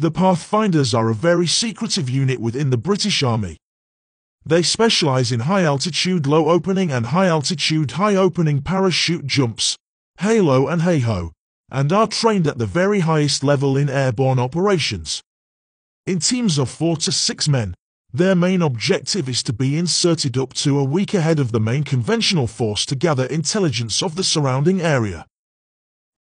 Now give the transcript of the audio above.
The Pathfinders are a very secretive unit within the British Army. They specialize in high-altitude low opening and high-altitude high opening parachute jumps, HALO and HAHO, and are trained at the very highest level in airborne operations. In teams of four to six men, their main objective is to be inserted up to a week ahead of the main conventional force to gather intelligence of the surrounding area.